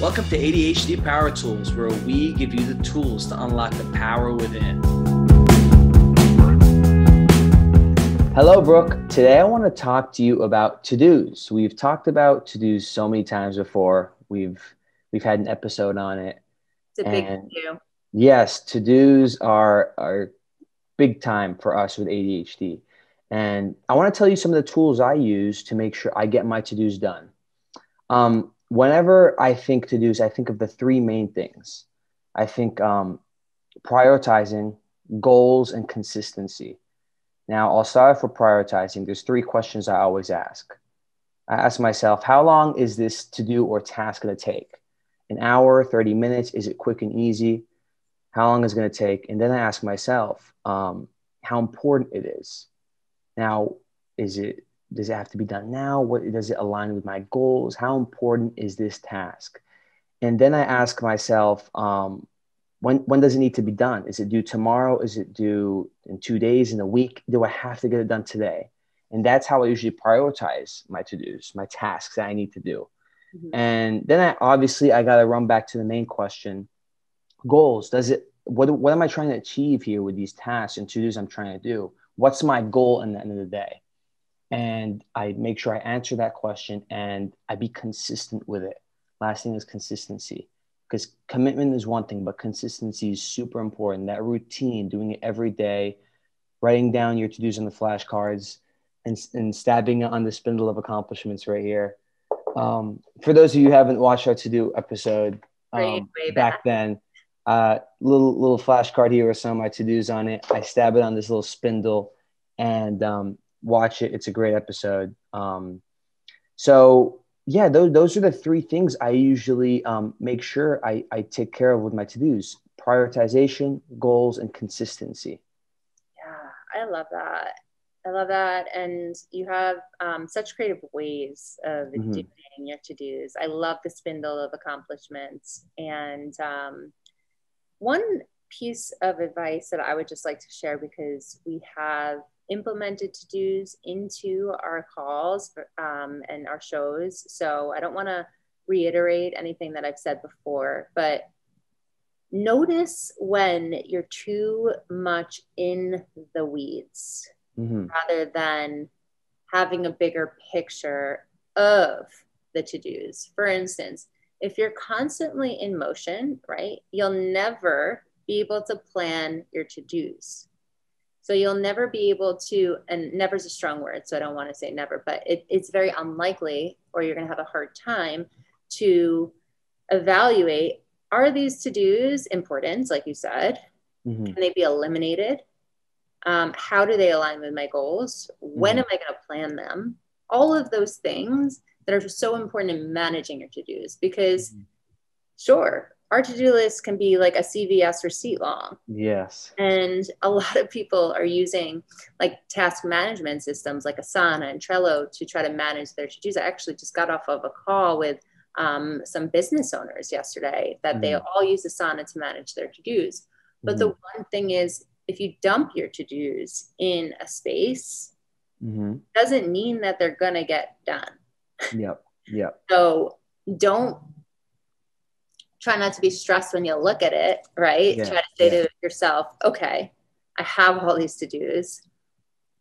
Welcome to ADHD Power Tools, where we give you the tools to unlock the power within. Hello, Brooke. Today I want to talk to you about to-dos. We've talked about to-dos so many times before. We've we've had an episode on it. It's a big to Yes, to-dos are are big time for us with ADHD. And I want to tell you some of the tools I use to make sure I get my to-dos done. Um, whenever I think to dos, I think of the three main things. I think um, prioritizing, goals, and consistency. Now, I'll start for prioritizing. There's three questions I always ask. I ask myself, how long is this to do or task going to take? An hour, 30 minutes? Is it quick and easy? How long is it going to take? And then I ask myself, um, how important it is. Now, is it does it have to be done now? What does it align with my goals? How important is this task? And then I ask myself, um, when, when does it need to be done? Is it due tomorrow? Is it due in two days, in a week? Do I have to get it done today? And that's how I usually prioritize my to-dos, my tasks that I need to do. Mm-hmm. And then I obviously I got to run back to the main question, goals. Does it what what am I trying to achieve here with these tasks and to-dos I'm trying to do? What's my goal in the end of the day? And I make sure I answer that question and I be consistent with it. Last thing is consistency because commitment is one thing, but consistency is super important. That routine, doing it every day, writing down your to dos on the flashcards and, and stabbing it on the spindle of accomplishments right here. Um, for those of you who haven't watched our to do episode um, back. back then, uh, little little flashcard here with some of my to dos on it. I stab it on this little spindle, and um, watch it. It's a great episode. Um, so yeah, those, those are the three things I usually um, make sure I, I take care of with my to-dos, prioritization, goals, and consistency. Yeah, I love that. I love that. And you have um, such creative ways of mm-hmm. doing your to-dos. I love the spindle of accomplishments. And um, one piece of advice that I would just like to share because we have implemented to dos into our calls um, and our shows. So I don't want to reiterate anything that I've said before, but notice when you're too much in the weeds mm-hmm. rather than having a bigger picture of the to dos. For instance, if you're constantly in motion, right, you'll never be able to plan your to dos so you'll never be able to, and never is a strong word, so I don't want to say never, but it, it's very unlikely, or you're going to have a hard time to evaluate are these to dos important, like you said? Mm-hmm. Can they be eliminated? Um, how do they align with my goals? When mm-hmm. am I going to plan them? All of those things that are so important in managing your to dos because, mm-hmm. sure, our to-do list can be like a CVS receipt long. Yes. And a lot of people are using like task management systems like Asana and Trello to try to manage their to-dos. I actually just got off of a call with um, some business owners yesterday that mm-hmm. they all use Asana to manage their to-dos. But mm-hmm. the one thing is if you dump your to-dos in a space, mm-hmm. doesn't mean that they're gonna get done. Yep. Yep. So don't try not to be stressed when you look at it, right? Yeah, try to say yeah. to yourself, okay, I have all these to dos.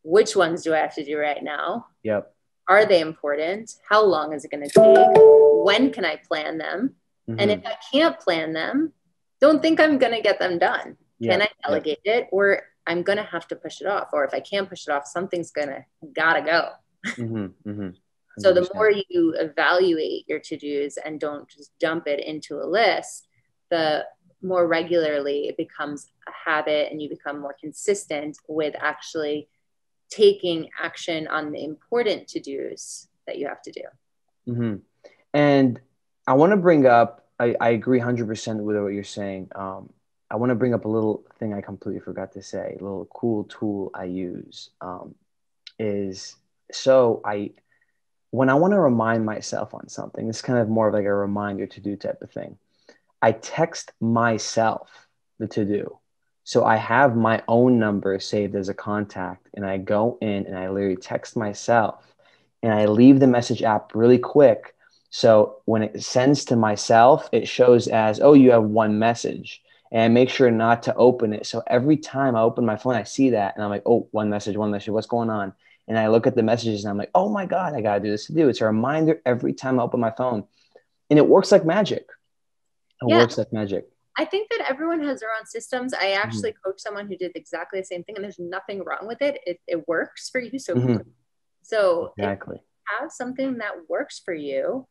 Which ones do I have to do right now? Yep. Are they important? How long is it going to take? When can I plan them? Mm-hmm. And if I can't plan them, don't think I'm going to get them done. Yep. Can I delegate yep. it or I'm going to have to push it off? Or if I can't push it off, something's going to gotta go. Mm-hmm. Mm-hmm. So the more you evaluate your to dos and don't just dump it into a list, the more regularly it becomes a habit and you become more consistent with actually taking action on the important to dos that you have to do. Mm-hmm. And I want to bring up, I, I agree 100% with what you're saying. Um, I want to bring up a little thing I completely forgot to say, a little cool tool I use um, is so I when I want to remind myself on something, it's kind of more of like a reminder to do type of thing. I text myself the to do. So I have my own number saved as a contact, and I go in and I literally text myself and I leave the message app really quick So when it sends to myself, it shows as, oh, you have one message. And I make sure not to open it. So every time I open my phone, I see that and I'm like, oh, one message, one message, what's going on? And I look at the messages and I'm like, oh my God, I got to do this to do. It's a reminder every time I open my phone. And it works like magic. It yeah. works like magic. I think that everyone has their own systems. I mm-hmm. actually mm-hmm. coach someone who did exactly the same thing, and there's nothing wrong with it. It, it works for you. So, mm-hmm. so exactly. have something that works for you,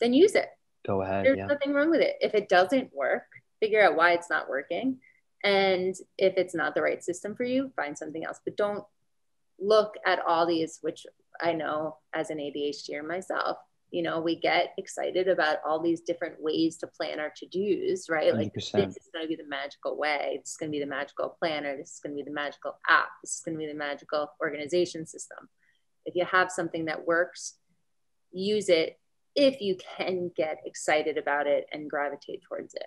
then use it. Go ahead. There's yeah. nothing wrong with it. If it doesn't work, figure out why it's not working. And if it's not the right system for you, find something else. But don't look at all these, which I know as an ADHDer myself, you know, we get excited about all these different ways to plan our to-dos, right? 100%. Like this is going to be the magical way. This is going to be the magical planner. This is going to be the magical app. This is going to be the magical organization system. If you have something that works, use it if you can get excited about it and gravitate towards it.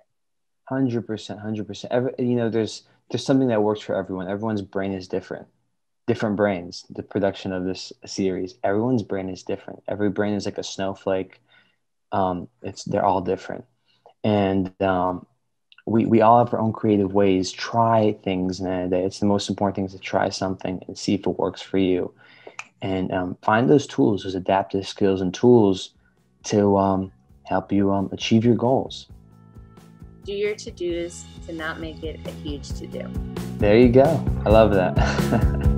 Hundred percent, hundred percent. Every you know, there's there's something that works for everyone. Everyone's brain is different. Different brains. The production of this series, everyone's brain is different. Every brain is like a snowflake. Um, it's they're all different, and um, we we all have our own creative ways. Try things in a day. It's the most important thing is to try something and see if it works for you, and um, find those tools, those adaptive skills and tools to um, help you um, achieve your goals. Do your to dos to not make it a huge to do. There you go. I love that.